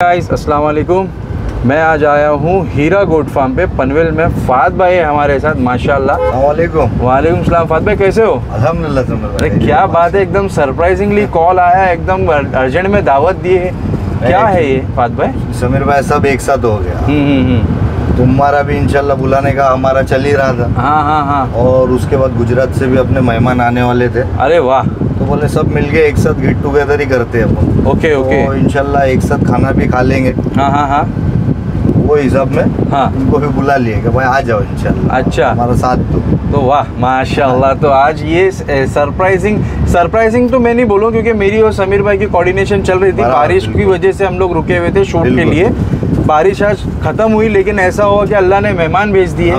Guys अस्सलाम वालेकुम मैं आज आया हूँ हीरा गोट फार्म पे पनवेल में। फात भाई है हमारे साथ माशाल्लाह। वालेकुम वालेकुम सलाम। फात भाई कैसे हो? अल्हम्दुलिल्लाह अरे क्या बात है एकदम सरप्राइजिंगली कॉल आया एकदम अर्जेंट में दावत दी है। क्या है ये फात भाई? समीर भाई सब एक साथ हो गया। तुम्हारा भी इंशाल्लाह बुलाने का हमारा चल ही रहा था। हाँ हाँ हाँ। और उसके बाद गुजरात से भी अपने मेहमान आने वाले थे। अरे वाह। तो बोले सब मिलके एक साथ गेट टुगेदर ही करते हैं अपन। Okay okay. तो इंशाल्लाह एक साथ खाना भी खा लेंगे। हाँ हाँ हाँ। वो हिसाब में हाँ। उनको भी बुला लिए कि भाई आ जाओ इंशाल्लाह। अच्छा। हमारा साथ दो। तो वाह माशाल्लाह। तो आज ये सरप्राइजिंग सरप्राइजिंग तो मैं नहीं बोलूँ क्योंकि मेरी और समीर भाई की कोऑर्डिनेशन चल रही थी। बारिश की वजह से हम लोग रुके हुए थे शूट के लिए। बारिश आज खत्म हुई लेकिन ऐसा हुआ कि अल्लाह ने मेहमान भेज दिए।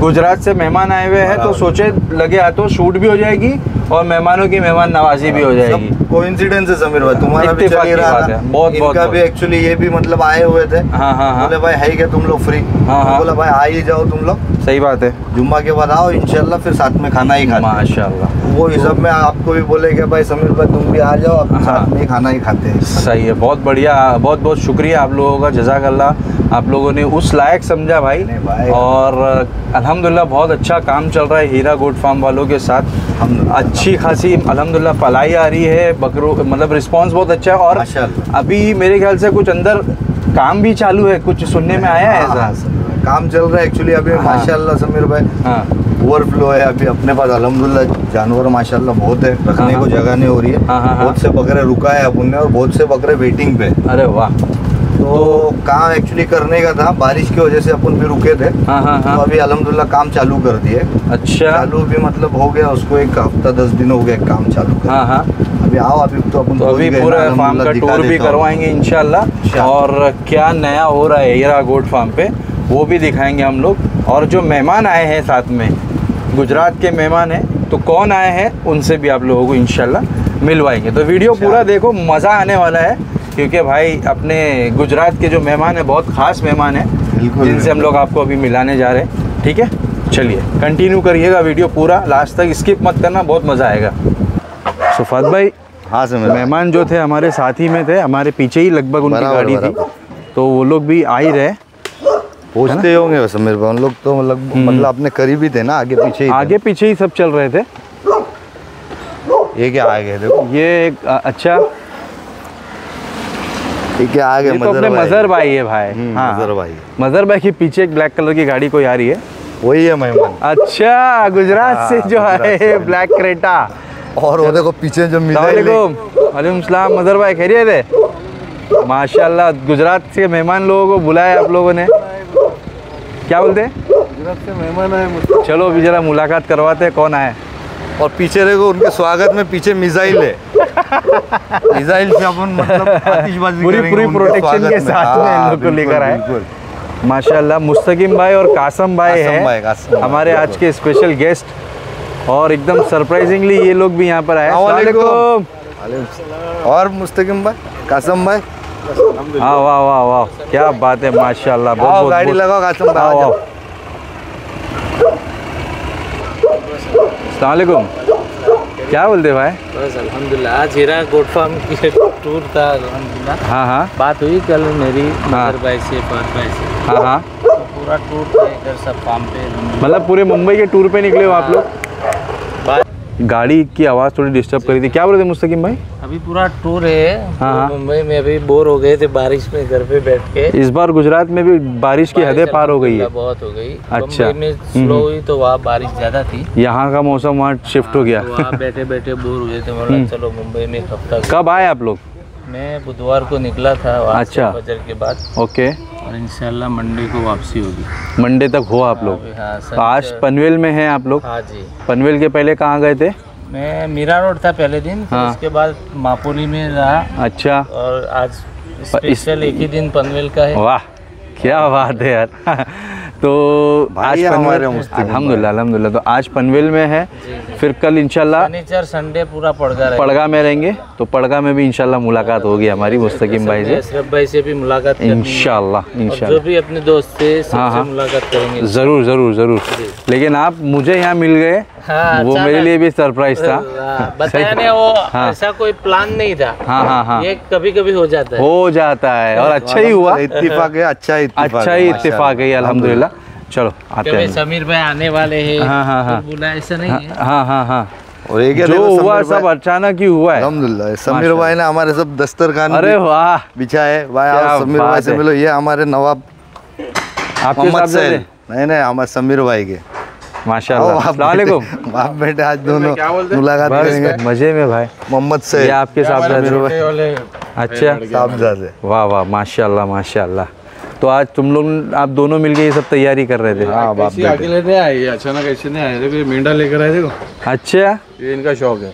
गुजरात से मेहमान आए हुए हैं तो सोचे लगे आ तो शूट भी हो जाएगी और मेहमानों की मेहमान नवाजी भी हो जाएगी सब कोइंसिडेंस है समीर भाई तुम्हारा भी चल ही रहा था। बहुत, बहुत, इनका भी एक्चुअली ये भी मतलब आए हुए थे। हाँ हाँ हाँ। बोले भाई है क्या तुम लोग फ्री हाँ, हाँ। बोला भाई आ ही जाओ तुम लोग। सही बात है। जुम्मा के बाद आओ इंशाल्लाह फिर साथ में खाना ही खाते। माशाल्लाह। वो हिसाब में आपको भी बोले कि भाई समीर भाई तुम भी आ जाओ। साथ में खाना ही खाते हैं। सही है बहुत बढ़िया बहुत बहुत शुक्रिया आप लोगों का जजाक अल्लाह आप लोगों ने उस लायक समझा भाई। भाई। और अल्हम्दुलिल्लाह बहुत अच्छा काम चल रहा है हीरा गोट फार्म वालों के साथ। अच्छी खासी अल्हम्दुलिल्लाह पलाई आ रही है बकरों मतलब रिस्पांस बहुत अच्छा है। और अभी मेरे ख्याल से कुछ अंदर काम भी चालू है कुछ सुनने में आया है हाँ, हाँ, ऐसा काम चल रहा है एक्चुअली अभी हाँ। माशाल्लाह समीर भाई। हाँ। ओवरफ्लो है अभी अपने पास अलहमदुल्ला जानवर माशाल्लाह बहुत है रखने हाँ, को हाँ। जगह नहीं हो रही है। हाँ, हाँ, हाँ। बहुत से बकरे रुका है अपन ने और बहुत से बकरे वेटिंग पे। अरे वाह। तो काम एक्चुअली करने का था। बारिश की वजह से अपन भी रुके थे। हाँ हाँ तो हाँ अभी अलहमदुल्ला काम चालू कर दिए। अच्छा। चालू भी मतलब हो गया उसको एक हफ़्ता दस दिन हो गया काम चालू कर हाँ हाँ। अभी आओ अभी तो अपन तो अभी पूरा फार्म का टूर भी करवाएँगे इंशाल्लाह। और क्या नया हो रहा है हीरा गोट फार्म पे वो भी दिखाएँगे हम लोग। और जो मेहमान आए हैं साथ में गुजरात के मेहमान हैं तो कौन आए हैं उनसे भी आप लोगों को इंशाल्लाह मिलवाएँगे। तो वीडियो पूरा देखो मज़ा आने वाला है। क्योंकि भाई अपने गुजरात के जो मेहमान हैं बहुत ख़ास मेहमान हैं जिनसे हम लोग आपको अभी मिलाने जा रहे हैं। ठीक है? चलिए कंटिन्यू करिएगा वीडियो पूरा। लास्ट तक स्किप मत करना बहुत मज़ा आएगा। सुफात भाई हाँ समझ मेहमान जो थे हमारे साथ ही में थे हमारे पीछे ही लगभग उनकी गाड़ी थी। तो वो लोग भी आ ही रहे पहुँचते होंगे वैसे मेरे उन लोग तो मतलब मतलब अपने करीब ही थे ना आगे पीछे ही आगे पीछे ही सब चल रहे थे। ये क्या आ गए देखो। ये एक अच्छा ये क्या आ गए ये तो अपने मजर भाई है भाई। हम्म, हाँ। मजहर भाई। मजर भाई के पीछे एक ब्लैक कलर की गाड़ी कोई आ रही है? वही है मेहमान। अच्छा गुजरात हाँ, से जो है। ब्लैक क्रेटा और वो देखो पीछे जो मिसाइल वालेकुम वालेकुम सलाम मजर भाई खैरियत है? माशाल्लाह गुजरात से मेहमान लोगों को बुलाया आप लोगों ने। क्या बोलते हैं? गुजरात से मेहमान आए चलो अभी जरा मुलाकात करवाते हैं कौन आए और पीछे देखो उनके स्वागत में पीछे मिसाइल है। मिसाइल से अपन मतलब पूरी- पूरी प्रोटेक्शन के साथ में इन हाँ, लोग को लेकर आए। माशाल्लाह मुस्तकिम भाई और कासम भाई हैं। हमारे आज के स्पेशल गेस्ट और एकदम सरप्राइजिंगली ये लोग भी यहाँ पर आए। और मुस्तकिम भाई कासम भाई। हाँ वाह वाह वाह क्या बात है माशाल्लाह बहुत बहुत गाड़ी लगाओ कासम भाई जाओ। अस्सलामुअलैकुम क्या बोलते भाई? बस अल्हम्दुलिल्लाह आज हीरा गोड फार्म की टूर था अल्हम्दुलिल्लाह हाँ हाँ। बात हुई कल मेरी हाँ। भाई से पार भाई से। हाँ हाँ। तो पूरा टूर था इधर सब फार्म पे मतलब पूरे मुंबई के टूर पे निकले हो आप लोग? बात गाड़ी की आवाज़ थोड़ी डिस्टर्ब करी थी। क्या बोल रहे थे मुस्तकिम भाई? अभी पूरा टूर है। हाँ, हाँ। मुंबई में अभी बोर हो गए थे बारिश में घर पे बैठ के। इस बार गुजरात में भी बारिश की हदें पार हो गई है। बहुत हो गई। अच्छा। में स्लो हुई तो वहाँ बारिश ज़्यादा थी। यहाँ का मौसम वहाँ शिफ्ट हो गया। तो बैठे बैठे बोर हुए थे। चलो मुंबई में कब तक कब आए आप लोग? मैं बुधवार को निकला था अच्छा। बजर के बाद। ओके। और इंशाल्लाह मंडे को वापसी होगी। मंडे तक हो आप लोग? हाँ तो आज पनवेल में हैं आप लोग? हाँ जी। पनवेल के पहले कहाँ गए थे? मैं मीरा रोड था पहले दिन हाँ। उसके बाद मापोली में रहा। अच्छा। और आज स्पेशल एक ही दिन पनवेल का है। वाह। क्या बात है यार। तो आज हमारे पनवेल मुस्तकिम अल्हम्दुलिल्लाह अल्हम्दुलिल्लाह। तो आज पनवेल में है फिर कल इंशाल्लाह फर्नीचर संडे पूरा पड़गा पड़गा में रहेंगे तो पड़गा में भी इंशाल्लाह मुलाकात होगी हमारी मुस्तकिम भाई से। अशरफ भाई से भी मुलाकात है। जो भी अपने दोस्त थे हाँ, हाँ। मुलाकात करेंगे। ज़रूर ज़रूर ज़रूर। लेकिन आप मुझे यहाँ मिल गए हाँ, वो मेरे लिए भी सरप्राइज़ था। हाँ, बताया नहीं वो हाँ। ऐसा कोई प्लान नहीं था। हाँ हाँ हाँ। ये कभी कभी हो जाता है। हो जाता है और अच्छा ही हुआ। इत्तेफाक है अच्छा इत्तेफाक अच्छा ही। इत्तेफाक है अल्हम्दुलिल्लाह। चलो आते हैं। समीर भाई आने वाले हैं हाँ, हाँ, हाँ। तो बोला ऐसा नहीं है हाँ। हाँ हाँ और ये क्या जो हुआ सब अचानक ही हुआ है। अल्हम्दुलिल्लाह समीर भाई ने हमारे सब दस्तरखान अरे वाह। बिछा है। भाई आओ समीर भाई से मिलो ये हमारे नवाब आपके मोहम्मद सैल नहीं नहीं हमारे समीर भाई के। माशाल्लाह। आप बेटे- आज दोनों मुलाकात करेंगे। मज़े में भाई। मोहम्मद ये आपके साथ अच्छा। साहबजादे। वाह वाह माशाल्लाह माशाल्लाह। तो आज तुम लोग आप दोनों मिलके ये सब तैयारी कर रहे थे। हाँ बाप ऐसे अकेले नहीं आए अचानक ऐसे नहीं आए देखो मेंढा लेकर आए देखो अच्छा। ये इनका शौक है।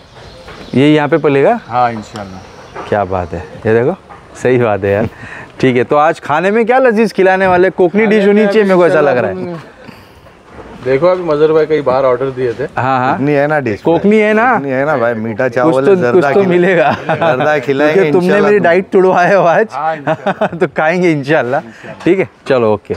ये यहाँ पे पलेगा? हाँ इनशाला क्या बात है। ये देखो सही बात है यार। ठीक है तो आज खाने में क्या लजीज खिलाने वाले? कोकनी डिश होनी चाहिए मेरे को ऐसा लग रहा है। देखो अभी मजर भाई कई बार ऑर्डर दिए थे। हाँ हाँ। कोकनी है ना डिश कोकनी है ना? है ना भाई मीठा कुछ चावल तो कुछ तो मिलेगा। जर्दा खिलाएँगे तुमने मेरी डाइट तुड़वाए हो आज। तो खाएँगे इंशाल्लाह। ठीक है? चलो ओके।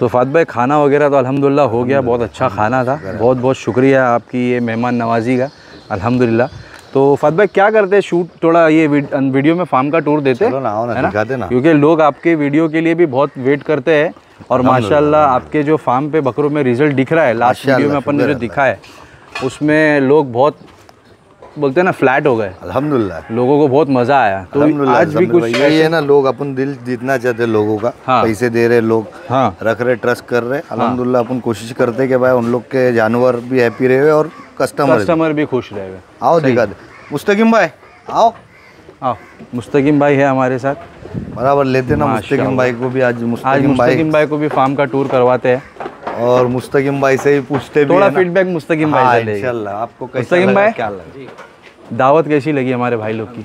तो फात भाई खाना वगैरह तो अल्हम्दुलिल्लाह हो गया बहुत अच्छा खाना था। बहुत बहुत शुक्रिया आपकी ये मेहमान नवाजी का। अल्हम्दुलिल्लाह। तो फत भाई क्या करते हैं? शूट थोड़ा ये वीडियो में फार्म का टूर देते हैं ना, ना, है ना। क्योंकि लोग आपके वीडियो के लिए भी बहुत वेट करते हैं और माशाल्लाह आपके जो फार्म पे बकरों में रिज़ल्ट दिख रहा है लास्ट वीडियो में अपन ने जो दिखा है उसमें लोग बहुत बोलते हैं ना फ्लैट हो गए। अल्हम्दुलिल्लाह। लोगों को बहुत मज़ा आया। तो आज भी कुछ यही है ना लोग अपन दिल जीतना चाहते हैं लोगों का। हाँ। पैसे दे रहे लोग हाँ। रख रहे ट्रस्ट कर रहे अल्हम्दुलिल्लाह अपन कोशिश करते हैं कि भाई उन लोग के जानवर भी हैप्पी रहे और कस्टमर कस्टमर भी खुश रहे। आओ दिखा दे। मुस्तकिम भाई आओ। आओ मुस्तकिम भाई है हमारे साथ। बराबर लेते ना मुस्तकिम भाई को भी आज मुस्तकिम भाई। को भी फार्म का टूर करवाते हैं। और मुस्तकिम भाई से ही पूछते भी थोड़ा है फीडबैक मुस्तकिम भाई हाँ, से इंशाल्लाह आपको कैसा मुस्तकिम लगा, भाई? क्या लगा? दावत कैसी लगी हमारे भाई लोग की?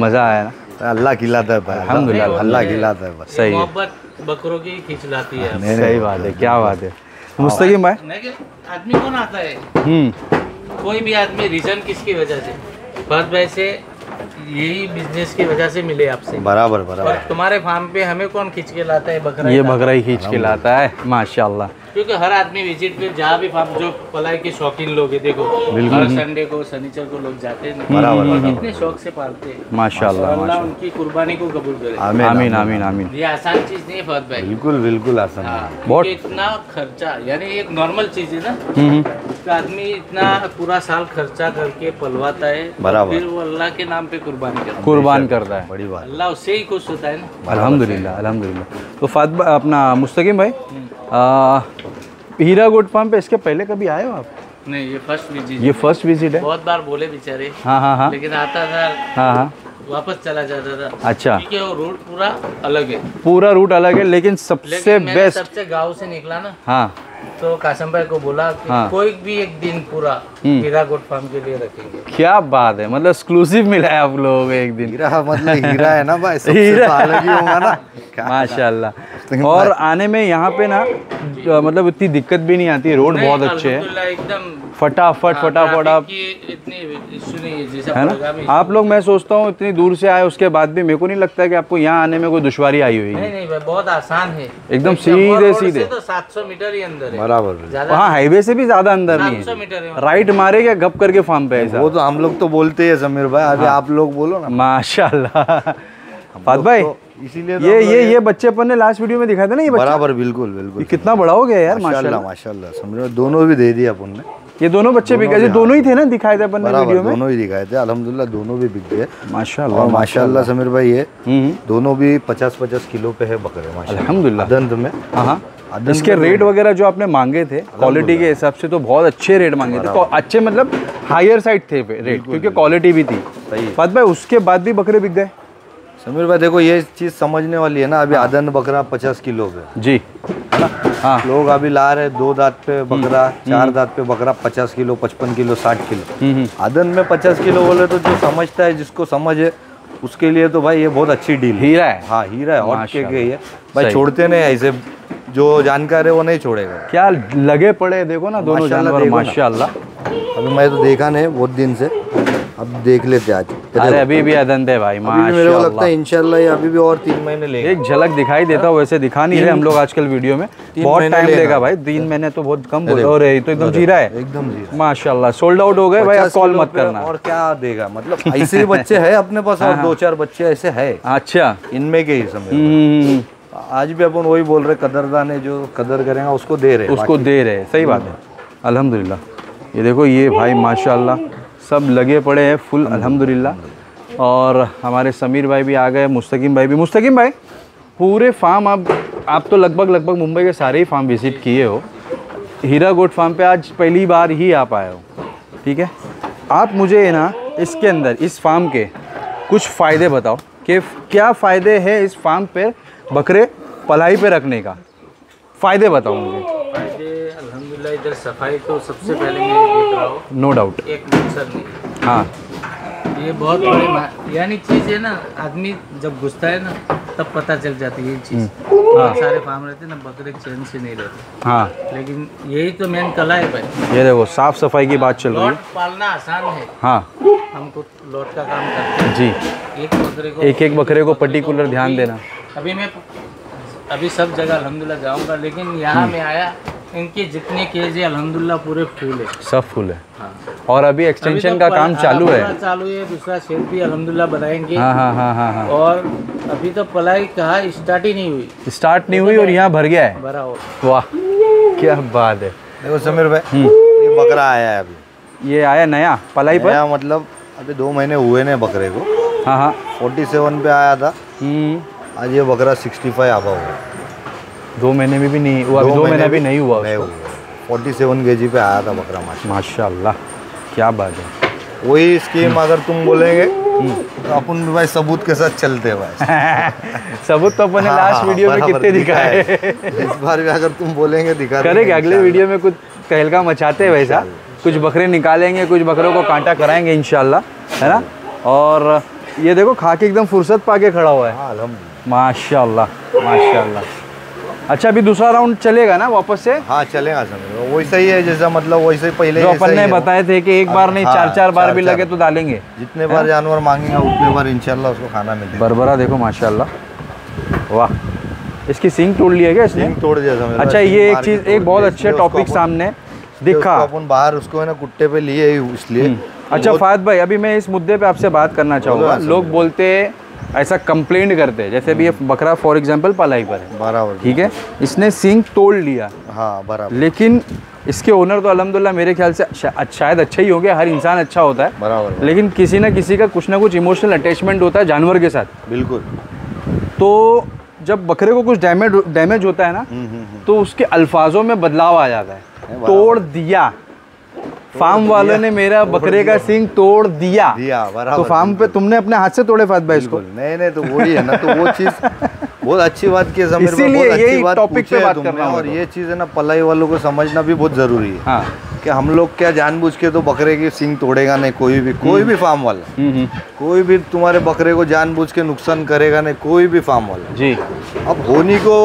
मज़ा आया ना? अल्लाह खिलाता है भाई अल्हम्दुलिल्लाह। अल्लाह खिलाता है सही है। मोहब्बत बकरों की खींच लाती है। नहीं, सही बात है क्या बात है। मुस्तकिम भाई? आदमी कौन आता है? हम्म। कोई भी आदमी रीजन किसकी वजह से? बस वैसे यही बिज़नेस की वजह से मिले आपसे। बराबर बराबर। तुम्हारे फार्म पे हमें कौन खींच के लाता है? बकरा ये बकरा ही खींच के लाता है माशाल्लाह। क्योंकि हर आदमी विज़िट पे जहाँ भी फार्म जो पलाई के शौकीन लोग है देखो हर संडे को शनिचर को लोग जाते हैं। बराबर, कितने शौक से पालते हैं। माशाल्लाह माशाल्लाह। उनकी कुर्बानी को कबूल करे। आमीन आमीन आमीन आमीन। ये आसान चीज़ नहीं है फहद भाई। बिल्कुल बिल्कुल आसान है। बहुत- इतना खर्चा यानी एक नॉर्मल चीज़ है ना। हम्म, हम्म। तो आदमी इतना पूरा साल खर्चा करके पलवाता है बराबर। फिर वो अल्लाह के नाम पे कुर्बानी करता है। कुर्बान करता है। बड़ी बात। अल्लाह उससे ही खुश होता है ना। अल्हम्दुलिल्लाह अल्हम्दुलिल्लाह। तो फात अपना मुस्तकिम भाई आ, हीरा गोट फार्म पे इसके पहले कभी आए हो आप? नहीं ये फ़र्स्ट विज़िट ये फ़र्स्ट विज़िट है? बहुत बार बोले बेचारे। हाँ हाँ हाँ। लेकिन आता था हाँ हाँ। वापस चला जाता था। अच्छा। क्योंकि वो रूट पूरा अलग है। पूरा रूट अलग है लेकिन सबसे बेस्ट सबसे गाँव से निकला ना। हाँ। तो कासम भाई को बोला कि हाँ। कोई भी एक दिन पूरा हम्म। हीरा गोट फार्म के लिए रखेंगे। क्या बात है मतलब एक्सक्लूसिव मिला है आप लोगों को एक दिन। हीरा मतलब हीरा है ना भाई हीरा। तो ही होगा ना। माशाल्लाह। और आने में यहाँ पे ना मतलब इतनी दिक्कत भी नहीं आती रोड बहुत अच्छे है। एकदम। फटाफट हाँ, फटाफट आप इतनी है है ना? आप लोग मैं सोचता हूँ इतनी दूर से आए उसके बाद भी मेरे को नहीं लगता है कि आपको यहाँ आने में कोई दुश्वारी आई हुई नहीं है नहीं भाई बहुत आसान है। एकदम सीधे सीधे। तो 700 मीटर ही अंदर। है। बराबर। हाँ हाईवे से भी ज़्यादा अंदर नहीं है। है राइट मारे क्या गप करके फार्म पे ऐसा? वो तो हम लोग तो बोलते हैं समीर भाई अभी आप लोग बोलो ना। माशाल्लाह। फात भाई तो इसीलिए तो ये ये ये बच्चे अपन ने लास्ट वीडियो में दिखाया था ना ये बराबर बिल्कुल बिल्कुल। कितना बड़ा हो गया यार माशाल्लाह माशाल्लाह। समझ रहे दोनों भी दे दिए अपन ने। ये दोनों बच्चे बिक गए दोनों ही थे ना दिखाए थे अपन ने वीडियो में? दोनों ही दिखाए थे अल्हम्दुलिल्लाह दोनों भी बिक गए। माशाल्लाह और माशाल्लाह। समीर भाई ये हम्म दोनों भी पचास पचास किलो पे है बकरे माशाल्लाह। अल्हम्दुलिल्लाह। अदंत में। हाँ हाँ। इसके रेट वगैरह जो आपने मांगे थे क्वालिटी के हिसाब से तो बहुत अच्छे रेट मांगे थे। अच्छे मतलब हायर साइड थे रेट क्योंकि क्वालिटी भी थी। फात भाई उसके बाद भी बकरे बिक गए। समीर भाई देखो ये चीज़ समझने वाली है ना अभी आदन बकरा पचास किलो पे। जी। हाँ लोग अभी ला रहे दो दांत पे बकरा चार दांत पे बकरा पचास किलो पचपन किलो साठ किलो। हम्म हम्म। आदन में पचास किलो बोले तो जो समझता है जिसको समझ है उसके लिए तो भाई ये बहुत अच्छी डील हीरा है। हाँ हीरा है और के। के ये भाई छोड़ते नहीं ऐसे जो जानकार है वो नहीं छोड़ेगा। क्या लगे पड़े देखो ना दोनों जानवर माशाल्लाह। अभी मैं तो देखा नहीं बहुत दिन से अब देख लेते आज। अरे अभी भी अदंत है भाई मेरे को लगता माशाल्लाह। है इंशाल्लाह ये अभी भी और तीन महीने लेगा। एक झलक दिखाई देता हूँ। वैसे दिखा नहीं रहे हम लोग आजकल वीडियो में। बहुत टाइम लेगा। भाई तीन महीने तो बहुत कम और ये तो एकदम जीरा है। एकदम जीरा। माशाल्लाह सोल्ड आउट हो गए भाई आप कॉल मत करना। और क्या देगा मतलब ऐसे बच्चे है अपने पास और दो चार बच्चे ऐसे है। अच्छा। इनमें के ही समय हम्म, आज भी अपन वही बोल रहे कदरदान है जो कदर करेगा उसको दे रहे उसको दे रहे हैं, सही बात है। अल्हम्दुलिल्लाह। ये देखो ये भाई माशाल्लाह सब लगे पड़े हैं फुल अल्हम्दुलिल्लाह। और हमारे समीर भाई भी आ गए मुस्तकिम भाई भी। मुस्तकिम भाई पूरे फार्म आप आप तो लगभग लगभग मुंबई के सारे ही फार्म विज़िट किए हो। हीरा गोट फार्म पे आज पहली बार ही आप आए हो। ठीक है? आप मुझे ना इसके अंदर इस फार्म के कुछ फ़ायदे बताओ कि क्या फ़ायदे हैं इस फार्म पे बकरे पलाई पे रखने का। फ़ायदे बताओ मुझे। फ़ायदे अल्हम्दुलिल्लाह इधर सफ़ाई तो सबसे पहले मैं देख रहा हूँ। नो डाउट एक नहीं हाँ। ये बहुत बड़ी यानी चीज़ है ना आदमी जब घुसता है ना तब पता चल जाती है ये चीज़। हाँ। सारे फार्म रहते हैं ना बकरे चैन से नहीं रहते। हाँ। लेकिन यही तो मेन कला है भाई। ये देखो साफ़ सफ़ाई की बात चल रही है। पालना आसान है। हाँ। हमको लॉट का काम करते हैं। जी। एक बकरे को एक एक बकरे को पर्टिकुलर ध्यान देना। अभी मैं अभी सब जगह अल्हम्दुलिल्लाह जाऊँगा लेकिन यहाँ मैं आया इनके जितने केज है अल्हम्दुलिल्लाह पूरे फूल है। सब फुल है। हाँ। और अभी एक्सटेंशन अभी का तो काम चालू हाँ, है। चालू है दूसरा शेड भी अल्हम्दुलिल्लाह बनाएँगे। हाँ हाँ हाँ हाँ हाँ। और अभी तो पलाई कहा स्टार्ट ही नहीं हुई। स्टार्ट नहीं हुई और यहाँ भर गया है। भरा हो वाह क्या बात है। देखो समीर भाई हम्म। ये बकरा आया है अभी। ये आया नया पलाई पर? मतलब अभी दो महीने हुए ने बकरे को। हाँ हाँ। 47 पे आया था। हम्म, आज ये बकरा 65 आवा हुआ। दो महीने में भी नहीं हुआ अभी दो महीने भी नहीं हुआ नहीं हुआ। फोर्टी सेवन के जी पे आया था बकरा माशा माशाल्लाह क्या बात है। वही स्कीम अगर तुम बोलेंगे तो अपन भाई सबूत के साथ चलते हैं भाई। सबूत तो अपने हाँ, लास्ट हाँ, वीडियो में कितने दिखाए। इस बार भी अगर तुम बोलेंगे दिखा करेंगे अगले वीडियो में कुछ तहलका मचाते हैं वैसा कुछ बकरे निकालेंगे कुछ बकरों को कांटा कराएँगे इंशाल्लाह है ना? और ये देखो खा के एकदम फुर्सत पाके खड़ा हुआ है। हाँ माशाल्लाह माशाल्लाह। अच्छा अभी दूसरा राउंड चलेगा ना वापस से? हाँ चलेगा समझ वैसा ही है जैसा मतलब वैसे ही पहले जो अपन ने बताए थे कि एक बार नहीं हाँ, चार चार बार भी लगे तो डालेंगे। जितने बार जानवर मांगेगा उतने बार इंशाल्लाह उसको खाना मिलेगा बरबरा देखो माशाल्लाह। वाह इसकी सिंग तोड़ लिया क्या इसने? सिंग तोड़ दिया समझ अच्छा ये एक चीज़ एक बहुत अच्छे टॉपिक सामने दिखा। अपन बाहर उसको है ना कुत्ते पे लिए इसलिए। अच्छा फायद भाई अभी मैं इस मुद्दे पे आपसे बात करना चाहूँगा। लोग बोलते ऐसा कंप्लेंट करते हैं। जैसे भी ये बकरा फॉर एग्जांपल पलाई पर है। बराबर ठीक है? इसने सिंग तोड़ लिया। हाँ बराबर। लेकिन इसके ओनर तो अल्हम्दुलिल्लाह मेरे ख्याल से शायद अच्छा ही होंगे हर इंसान अच्छा होता है। बराबर लेकिन किसी ना किसी का कुछ ना कुछ इमोशनल अटैचमेंट होता है जानवर के साथ। बिल्कुल। तो जब बकरे को कुछ डैमेज डैमेज होता है ना हम्म, हम्म, हम्म। तो उसके अल्फाजों में बदलाव आ जाता है। तोड़ दिया। फार्म वालों ने मेरा बकरे का सिंग तोड़ दिया। दिया तो फार्म पे तुमने अपने हाथ से तोड़े फात भाई इसको? नहीं नहीं तो वही है ना तो वो चीज़ बहुत अच्छी बात की है इसीलिए बहुत अच्छी यही बात topic पे बात तुमने करना हूँ और तो। ये चीज़ है ना पलाई वालों को समझना भी बहुत ज़रूरी है हाँ। कि हम लोग क्या जानबूझ के तो बकरे की सिंग तोड़ेगा नहीं कोई भी कोई भी फार्म वाला। हम्म, हम्म, कोई भी तुम्हारे बकरे को जानबूझ के नुकसान करेगा नहीं कोई भी फार्म वाला। जी। अब होनी को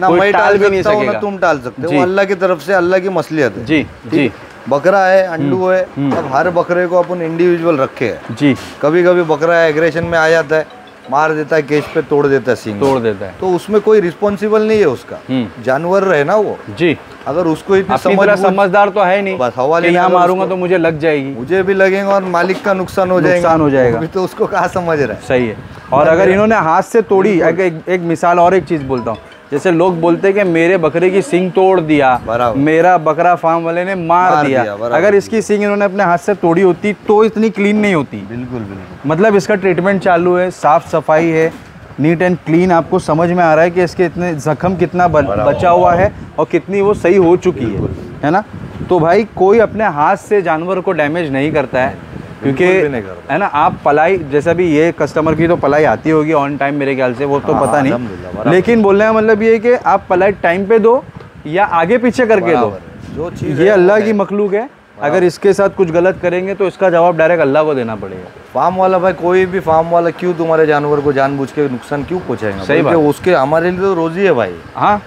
ना मैं टाल भी नहीं सकता ना तुम टाल सकते। हो अल्लाह की तरफ़ से अल्लाह की मसलियत है। जी जी। बकरा है अंडू है अब हर बकरे को अपन इंडिविजुअल रखे है। जी। कभी कभी बकरा एग्रेशन में आ जाता है मार देता है केज पे तोड़ देता है सिंग तोड़ देता है। तो उसमें कोई रिस्पॉन्सिबल नहीं है उसका। हम्म। जानवर है ना वो। जी। अगर उसको इतनी समझ समझदार तो है नहीं। बस हवा लेने मारूँगा तो मुझे लग जाएगी। मुझे भी लगेगा और मालिक का नुकसान हो जाएगा। नुकसान हो जाएगा। अभी तो उसको कहा समझ रहा है। सही है। और अगर इन्होंने हाथ से तोड़ी एक मिसाल और एक चीज़ बोलता हूँ। जैसे लोग बोलते हैं कि मेरे बकरे की सिंग तोड़ दिया मेरा बकरा फार्म वाले ने मार, मार दिया, दिया, अगर इसकी सिंग इन्होंने अपने हाथ से तोड़ी होती तो इतनी क्लीन नहीं होती। बिल्कुल बिल्कुल। मतलब इसका ट्रीटमेंट चालू है साफ़ सफ़ाई है नीट एंड क्लीन आपको समझ में आ रहा है कि इसके इतने जख्म कितना बचा हुआ है और कितनी वो सही हो चुकी है। है ना? तो भाई कोई अपने हाथ से जानवर को डैमेज नहीं करता है। क्योंकि। है ना आप पलाई जैसा भी ये कस्टमर की तो पलाई आती होगी ऑन टाइम मेरे ख्याल से वो तो हाँ, पता नहीं। लेकिन बोलने का मतलब ये कि आप पलाई टाइम पे दो या आगे पीछे करके दो। जो चीज़ ये अल्लाह की मखलूक है। अगर इसके साथ कुछ गलत करेंगे तो इसका जवाब डायरेक्ट अल्लाह को देना पड़ेगा। फार्म वाला भाई कोई भी फार्म वाला क्यों तुम्हारे जानवर को जानबूझ के नुकसान क्यों पहुंचाएगा? सही बात। उसके हमारे लिए तो रोजी है भाई। हाँ।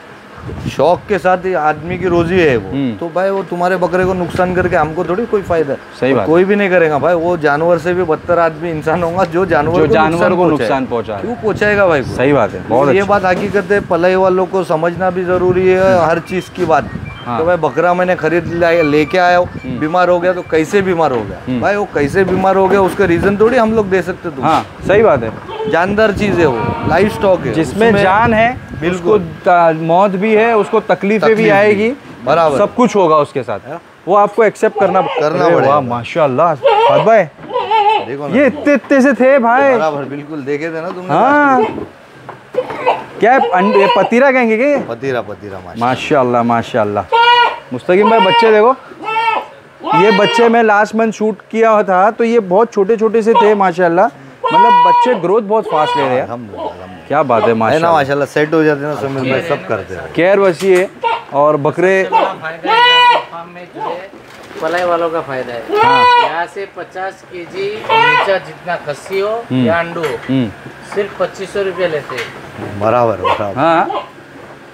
शौक के साथ आदमी की रोजी है वो। हम्म। तो भाई वो तुम्हारे बकरे को नुकसान करके हमको थोड़ी कोई फ़ायदा सही बात कोई भी नहीं करेगा। भाई वो जानवर से भी बदतर आदमी इंसान होगा जो जानवर जो को जानवर को नुकसान पहुँचा क्यों पहुंचाएगा भाई सही बात है। बहुत ये बात हकीकत है पलाई वालों को समझना भी ज़रूरी है हर चीज़ की बात। हाँ। तो भाई बकरा मैंने खरीद लाया लेके आया हूँ। बीमार हो गया तो कैसे बीमार हो गया? भाई वो कैसे बीमार हो गया उसका रीजन थोड़ी हम लोग दे सकते तुम हाँ सही बात है। जानदार चीज़ है वो लाइफ स्टॉक है। जिसमें जान है। उसको मौत भी है उसको तकलीफें भी आएगी। बराबर। सब कुछ होगा उसके साथ। वो आपको एक्सेप्ट करना करना पड़ेगा। माशाल्लाह। भाई। देखो ये इतने इतने से थे भाई। बराबर बिल्कुल देखे थे ना तुमने हाँ। क्या है? पतीरा कहेंगे क्या पतीरा पतीरा माशा माशाल्लाह माशाल्लाह। मुस्तकिम भाई बच्चे देखो। ये बच्चे मैं लास्ट मंथ शूट किया था तो ये बहुत छोटे छोटे से थे माशाल्लाह। मतलब बच्चे ग्रोथ बहुत फास्ट ले रहे हैं। क्या बात है ना माशाल्लाह सेट हो जाते हैं ना समीर भाई सब करते हैं। केयर वसी है और बकरे बड़ा फ़ायदा है। फार्म में जो है पलाई वालों का फ़ायदा है हाँ। यहाँ से 50 केजी नीचा जितना खस्सी हो या अंडू हो सिर्फ़ पच्चीस सौ रुपये लेते हैं बराबर बराबर। हाँ।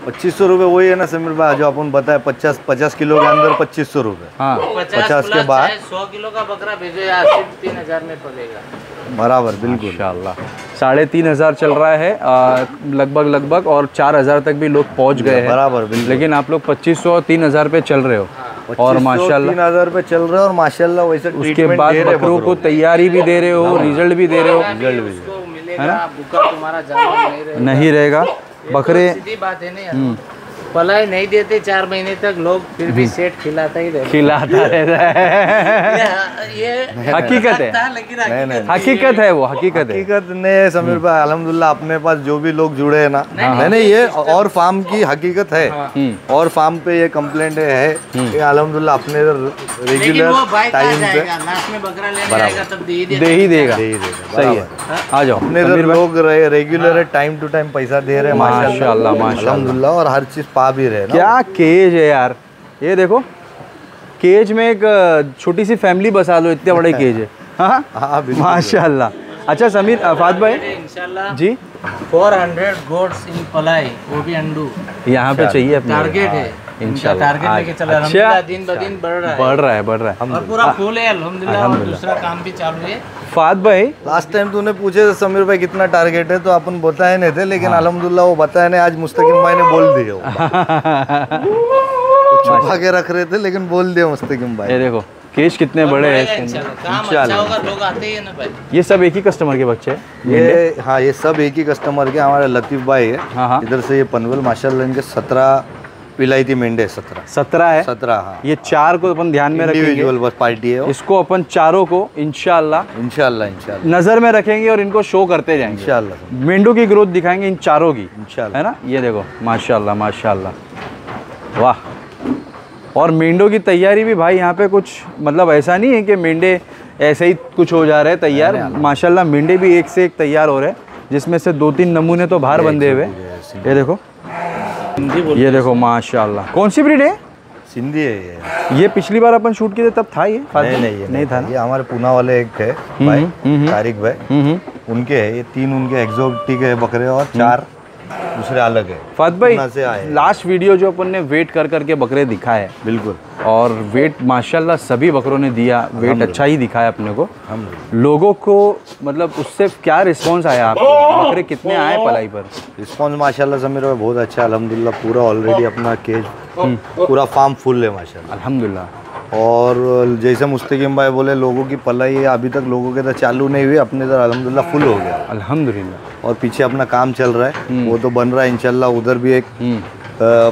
पच्चीस सौ रुपये वही है ना समीर भाई जो अपन बताए पचास पचास किलो के अंदर पच्चीस सौ रुपये हाँ। पचास 50 के बाद? सौ किलो का बकरा भेजो यहाँ सिर्फ़ तीन हज़ार में पड़ेगा। बराबर बिल्कुल। माशाल्लाह। साढ़े तीन हज़ार चल रहा है लगभग लगभग और चार हज़ार तक भी लोग पहुँच गए हैं। बराबर लेकिन आप लोग पच्चीस सौ तीन हज़ार पे चल रहे हो। और माशाल्लाह। तीन हज़ार रुपये चल रहे हैं और माशाल्लाह वैसे उसके बाद बकरों को तैयारी भी दे रहे हो रिज़ल्ट भी दे रहे हो। रिज़ल्ट भी। तुम्हारा जानवर नहीं रहेगा। ये बकरे तो बात है ना पलाई नहीं देते चार महीने तक लोग फिर भी सेट खिलाता ही रहता खिलाता रहता है ये ये हकीकत है लेकिन नहीं, नहीं, हकीकत है वो हकीकत है हकीकत ने समीर भाई अल्हम्दुलिल्लाह अपने पास जो भी लोग जुड़े हैं ना नहीं नहीं ये और फार्म की हकीकत है और फार्म पे ये कंप्लेंट है ये अल्हम्दुलिल्लाह अपने रेगुलर टाइम पे जाएगा लास्ट में बकरा लेने आएगा तब दे ही देगा। सही है। आ जाओ अपने लोग रेगुलर है टाइम टू टाइम पैसा दे रहे हैं माशाल्लाह, माशाल्लाह। अल्हम्दुलिल्लाह और हर चीज़ पा भी रहे क्या केज है यार। ये देखो केज में एक छोटी सी फैमिली बसा लो इतने बड़े केज है। हाँ? हाँ माशाल्लाह। अच्छा समीर अफाद भाई? इंशाल्लाह। जी? 400 गोड्स इन पलाई वो भी अंडू। यहाँ पे चाहिए टारगेट है। इंशाल्लाह टारगेट लेके चल अच्छा। अल्हम्दुलिल्लाह दिन दिन बढ़ रहा है। बढ़ रहा है बढ़ रहा है। और पूरा फूल है अल्हम्दुलिल्लाह और दूसरा काम भी चालू है। फाद भाई। लास्ट टाइम तूने पूछे थे समीर भाई कितना टारगेट है तो अपन बताए नहीं थे हाँ। लेकिन अल्हम्दुलिल्लाह वो बताए नहीं आज मुस्तकिम भाई ने बोल दिए छुपा के रख रहे थे लेकिन बोल दिए मुस्तकिम भाई। ये देखो केश कितने बड़े हैं। इंशाल्लाह। अच्छा इंशाल्लाह। लोग आते ही है ना भाई। ये सब एक ही कस्टमर के बच्चे हैं ये हाँ ये सब एक ही कस्टमर के हमारे लतीफ भाई हाँ, हाँ। है। इधर से ये पनवेल माशाल्लाह इनके सत्रह पिलायती मेंढे सत्रह। सत्रह है? सत्रह हाँ। ये चार को अपन ध्यान में रखेंगे। बस पार्टी है इसको अपन चारों को इंशाल्लाह। इंशाल्लाह नज़र में रखेंगे और इनको शो करते जाएँगे। इंशाल्लाह मेंढू की ग्रोथ दिखाएँगे इन चारों की। इंशाल्लाह। है ना? ये देखो माशाल्लाह माशाल्लाह। वाह। और मेंढों की तैयारी भी भाई यहाँ पे कुछ मतलब ऐसा नहीं है कि मेंढे ऐसे ही कुछ हो जा रहे हैं तैयार। माशाल्लाह मेंढे भी एक से एक तैयार हो रहे हैं जिसमें से दो तीन नमूने तो बाहर बंधे हुए ये देखो। ये देखो माशाल्लाह। कौन सी ब्रीड है? सिंधी है ये। ये पिछली बार अपन शूट किए थे तब था ये? नहीं नहीं ये नहीं था ना? ये हमारे पूना वाले एक है भाई तारिक भाई। हम्म हम्म। उनके है ये तीन उनके एग्जोटिक है बकरे और चार। दूसरे अलग है। फत भाई से आए लास्ट वीडियो जो अपन ने वेट कर करके बकरे दिखाए। बिल्कुल। और वेट माशाल्लाह सभी बकरों ने दिया वेट अच्छा ही दिखाया अपने को। हम लोगों। को मतलब उससे क्या रिस्पांस आया आपको? बकरे कितने आए पलाई पर? रिस्पॉन्स माशाल्लाह समीर भाई बहुत अच्छा अल्हम्दुलिल्लाह पूरा ऑलरेडी अपना केज पूरा फार्म फुल है माशाल्लाह। अल्हम्दुलिल्लाह। और जैसे मुस्तकीम भाई बोले लोगों की पलाई है अभी तक लोगों के इधर चालू नहीं हुई अपने इधर अलहमदिल्ला फुल हो गया। अलहमदिल्ला और पीछे अपना काम चल रहा है वो तो बन रहा है इनशाला उधर भी एक हम्म।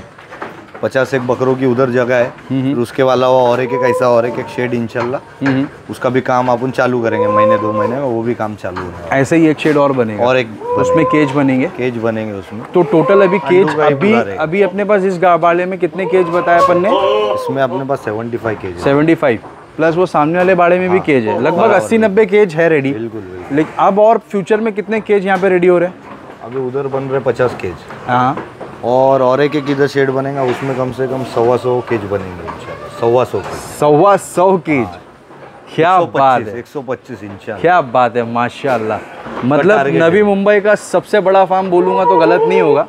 पचास एक बकरों की उधर जगह है फिर उसके वाला वो और एक एक ऐसा और एक एक शेड इंशाल्लाह। हम्म उसका भी काम अपन चालू करेंगे महीने दो महीने में वो भी काम चालू वाला ऐसे ही एक शेड और बनेगा? और एक उसमें केज बनेंगे? केज बनेंगे उसमें। तो टोटल अभी केज ही अभी अभी अपने पास इस गाबाले में कितने केज बताए अपन ने? इसमें अपने पास सेवेंटी फाइव के जी 75 प्लस वो सामने वाले बाड़े में भी केज है। लगभग 80 90 केज है रेडी लेकिन अब और फ्यूचर में कितने केज यहाँ पे रेडी हो रहे हैं? अभी उधर बन रहे पचास केज हाँ। और और एक एक इधर शेड बनेगा उसमें कम से कम सवा सौ केज बनेंगे सवा सौ सवा सौ केज क्या बात है। एक सौ पच्चीस इंच क्या बात है माशाल्लाह। मतलब नवी मुंबई का सबसे बड़ा फार्म बोलूँगा तो गलत नहीं होगा।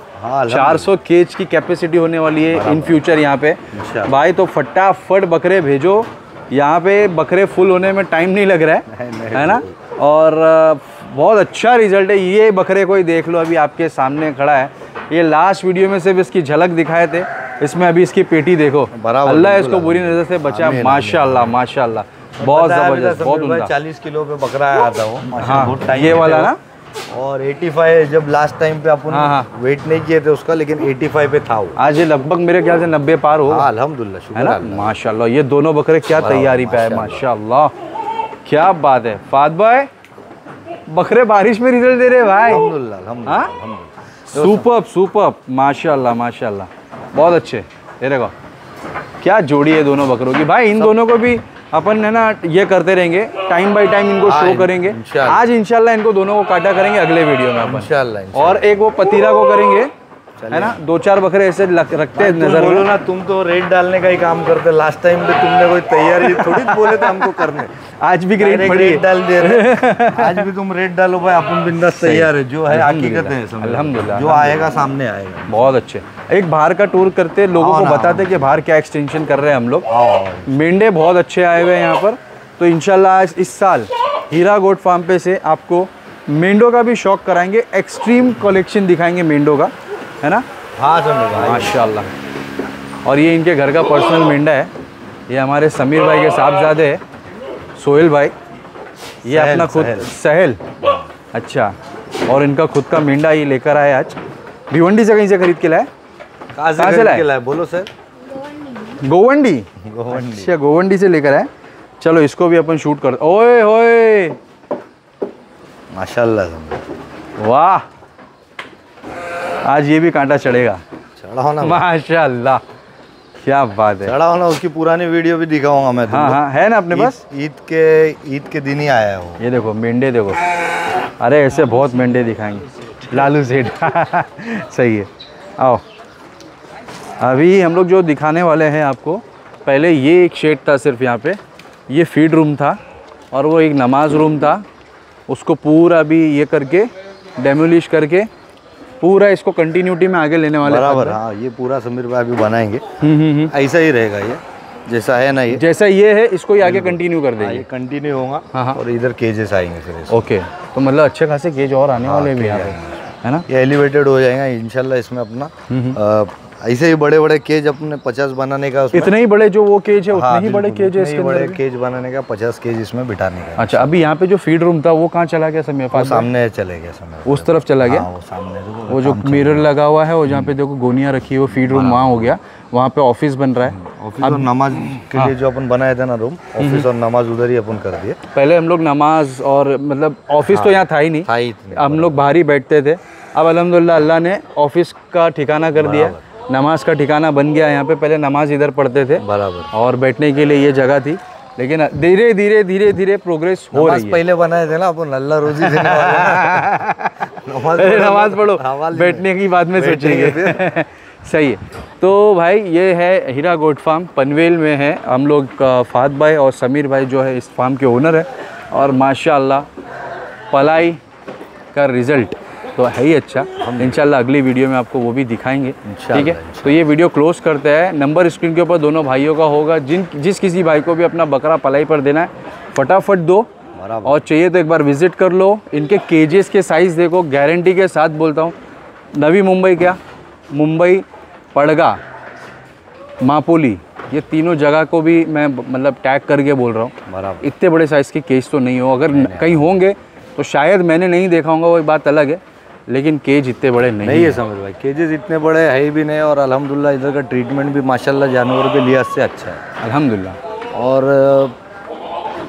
चार सौ केज की कैपेसिटी होने वाली है इन फ्यूचर यहाँ पे। भाई तो फटाफट बकरे भेजो। यहाँ पे बकरे फुल होने में टाइम नहीं लग रहा है है ना? और बहुत अच्छा रिज़ल्ट है। ये बकरे को ही देख लो अभी आपके सामने खड़ा है। ये लास्ट वीडियो में सिर्फ़ इसकी झलक दिखाए थे। इसमें अभी इसकी पेटी देखो। बराबर, अल्लाह इसको बुरी नज़र से बचा। माशाल्लाह माशाल्लाह। बहुत ज़बरदस्त बहुत चालीस किलो पे बकरा आया था वो। हाँ, ये वाला ना? और 85 जब लास्ट टाइम पे अपन हाँ, हाँ। वेट नहीं किए थे उसका लेकिन 85 पे था वो। आज ये लगभग मेरे ख्याल से नब्बे पार होगा हाँ अल्हम्दुलिल्लाह है ना? माशाल्लाह ये दोनों बकरे क्या तैयारी पे है माशाल्लाह। क्या बात है। फात भाई बकरे बारिश में रिज़ल्ट दे रहे भाई। हाँ? अल्हम्दुलिल्लाह। सुपर सुपर माशाल्लाह माशाल्लाह. बहुत अच्छे. ये देखो. क्या जोड़ी है दोनों बकरों की. भाई इन दोनों को भी अपन है ना ये करते रहेंगे. टाइम बाय टाइम इनको शो करेंगे. आज इंशाल्लाह इनको दोनों को काटा करेंगे अगले वीडियो में अपन। और एक वो पतीरा को करेंगे. है ना? दो चार बकरे ऐसे रखते हैं नज़र बोलो ना तुम तो रेट डालने का ही काम करते लास्ट टाइम पे तुमने कोई तैयारी थोड़ी बोले थे हमको करने। आज भी पड़ी रेट डाल दे रहे आज भी तुम रेट डालो भाई अपन बिंदास तैयार है। जो है हकीकत है समझो। जो आएगा सामने आएगा। बहुत अच्छे। एक बाहर का टूर करते लोगों को बताते कि बाहर क्या एक्सटेंशन कर रहे हैं हम लोग। आओ मेंढे बहुत अच्छे आए हुए हैं यहाँ पर। तो आज इस साल हीरा गोट फार्म पे से आपको मेंढों का भी शौक कराएँगे। एक्सट्रीम कलेक्शन दिखाएँगे मेंढों का। है ना? हाँ भाई। माशाल्लाह। और ये इनके घर का पर्सनल मेंढा है। ये हमारे समीर भाई के साहबजादे हैं। सोहेल भाई। ये सहल, अपना खुद सहल। अच्छा। और इनका खुद का मेंढा ये लेकर आए आज। भिवंडी से कहीं से खरीद के लाए? कहाँ से लाए? बोलो सर। गोवंडी। गोवंडी। अच्छा गोवंडी से लेकर आए। चलो इसको भी अपन शूट कर ओए होए। माशाल्लाह वाह। आज ये भी कांटा चढ़ेगा। चढ़ाओ ना माशाल्लाह क्या बात है। चढ़ाओ ना उसकी पुरानी वीडियो भी दिखाऊँगा मैं हाँ हाँ है ना अपने पास? ईद- के ईद के दिन ही आया है ये देखो मेंढे देखो। अरे ऐसे बहुत मेंढे दिखाएँगे। लालू सेठ। सही है। आओ। अभी हम लोग जो दिखाने वाले हैं आपको पहले ये एक शेड था सिर्फ़ यहाँ पे। ये फ़ीड रूम था और वो एक नमाज़ रूम था। उसको पूरा अभी ये करके डेमोलिश करके पूरा इसको कंटिन्यूटी में आगे लेने वाले बराबर हाँ। ये पूरा समीर भाई अभी बनाएँगे। हम्म, हम्म, हम्म। ऐसा ही रहेगा ये जैसा है ना ये। जैसा ये है इसको ही आगे कंटिन्यू कर हाँ, देंगे। कंटिन्यू होगा हाँ, हाँ। और इधर केजेस आएँगे फिर ओके तो मतलब अच्छे खासे केज और आने वाले भी यहाँ पे है ना? ये एलिवेटेड हो जाएगा इनशाला इसमें अपना ऐसे ही बड़े बड़े केज अपने पचास बनाने का इतने ही बड़े जो वो केज है उतने हाँ, ही बड़े केज है इसके बड़े केज बनाने का पचास केज इसमें बिठाने का। अच्छा अभी यहाँ पे जो फ़ीड रूम था वो कहाँ चला गया समय वो सामने चले गए समय उस तरफ़ चला गया? हाँ वो सामने वो जो मिरर लगा हुआ है वो जहाँ पे देखो गोनियाँ रखी है वो फ़ीड रूम वहाँ हो गया वहाँ पे ऑफ़िस बन रहा है। ऑफ़िस और नमाज़ के लिए जो अपन बनाए थे ना रूम ऑफ़िस और नमाज़ उधर ही अपन कर दिए। पहले हम लोग नमाज़ और मतलब ऑफ़िस तो यहाँ था ही नहीं। ही हम लोग बाहर ही बैठते थे। अब अलहमदिल्ला अल्लाह ने ऑफ़िस का ठिकाना कर दिया। नमाज़ का ठिकाना बन गया यहाँ पे पहले नमाज़ इधर पढ़ते थे। बराबर। और बैठने के लिए ये जगह थी। लेकिन धीरे धीरे धीरे धीरे प्रोग्रेस हो रही है। पहले बनाए थे ना अपन अल्लाह रोजी नमाज़ पढ़ो, नमाज़ पढ़ो। बैठने की बाद में सोचेंगे। सही है। तो भाई ये है हीरा गोट फार्म पनवेल में है। हम लोग फात भाई और समीर भाई जो है इस फार्म के ओनर है। और माशाल्लाह पलाई का रिज़ल्ट तो है ही अच्छा। इंशाल्लाह अगली वीडियो में आपको वो भी दिखाएँगे। ठीक है? तो ये वीडियो क्लोज करते हैं। नंबर स्क्रीन के ऊपर दोनों भाइयों का होगा। जिन जिस किसी भाई को भी अपना बकरा पलाई पर देना है फटाफट दो। और चाहिए तो एक बार विज़िट कर लो। इनके केजेस के साइज़ देखो। गारंटी के साथ बोलता हूँ। नवी मुंबई क्या? मुंबई पड़गा मापोली। ये तीनों जगह को भी मैं मतलब टैग करके बोल रहा हूँ। बराबर। इतने बड़े साइज़ के केज तो नहीं हो। अगर न- कहीं होंगे तो शायद मैंने नहीं देखा होगा। वो एक बात अलग है। लेकिन केज इतने बड़े नहीं, नहीं है समझ भाई। केजेस इतने बड़े है ही भी नहीं और अलहमदिल्ला इधर का ट्रीटमेंट भी माशाल्लाह जानवरों के लिहाज से अच्छा है। अलहमदिल्ला। और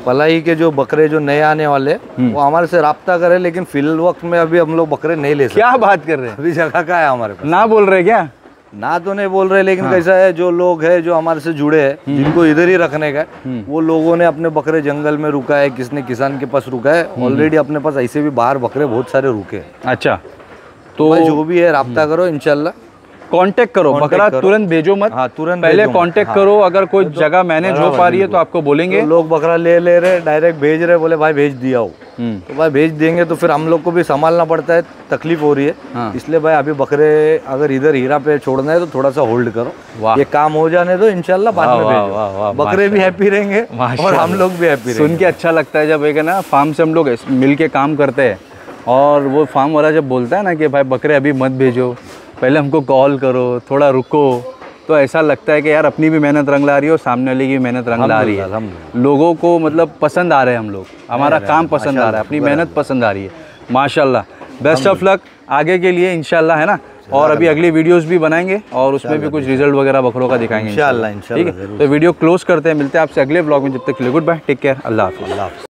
पलाई के जो बकरे जो नए आने वाले वो हमारे से रब्ता करे लेकिन फ़िलहाल वक्त में अभी हम लोग बकरे नहीं ले सकते। क्या बात कर रहे हैं? अभी जगह का है हमारे पास। ना बोल रहे क्या? ना तो नहीं बोल रहे लेकिन कैसा है जो लोग है जो हमारे से जुड़े हैं जिनको इधर ही रखने का वो लोगों ने अपने बकरे जंगल में रुका है किसने किसान के पास रुका है ऑलरेडी अपने पास ऐसे भी बाहर बकरे बहुत सारे रुके हैं। अच्छा तो जो भी है रब्ता करो इंशाल्लाह। कांटेक्ट करो बकरा तुरंत भेजो मत। हाँ, तुरंत पहले। कांटेक्ट हाँ। करो अगर कोई जगह मैनेज हो पा रही है तो आपको बोलेंगे। तो लोग बकरा ले ले रहे डायरेक्ट भेज रहे बोले भाई भेज दिया हो। हम्म, तो भाई भेज देंगे तो फिर हम लोग को भी संभालना पड़ता है तकलीफ़ हो रही है। हाँ। इसलिए भाई अभी बकरे अगर इधर हीरा पे छोड़ना है तो थोड़ा सा होल्ड करो। ये काम हो जाने दो इंशाल्लाह बाद में भेजो। बकरे भी हैप्पी रहेंगे और हम लोग भी हैप्पी सुन के अच्छा लगता है जब एक है ना फार्म से हम लोग मिल के काम करते हैं। और वो फार्म वाला जब बोलता है ना कि भाई बकरे अभी मत भेजो पहले हमको कॉल करो थोड़ा रुको। तो ऐसा लगता है कि यार अपनी भी मेहनत रंग ला रही है और सामने वाले की भी मेहनत रंग ला रही है। लोगों। को मतलब पसंद आ रहे हैं हम लोग। हमारा काम पसंद आ रहा है अपनी मेहनत पसंद आ रही है। माशाल्लाह। बेस्ट ऑफ़ लक आगे के लिए इंशाल्लाह है ना? और अभी अगली वीडियोस भी बनाएँगे और उसमें भी कुछ रिज़ल्ट वगैरह बकरों का दिखाएँगे इंशाल्लाह, ठीक है? तो वीडियो क्लोज करते हैं मिलते हैं आपसे अगले ब्लॉग में जब तक के लिए गुड बाय टेक केयर अल्लाह हाफ़िज़।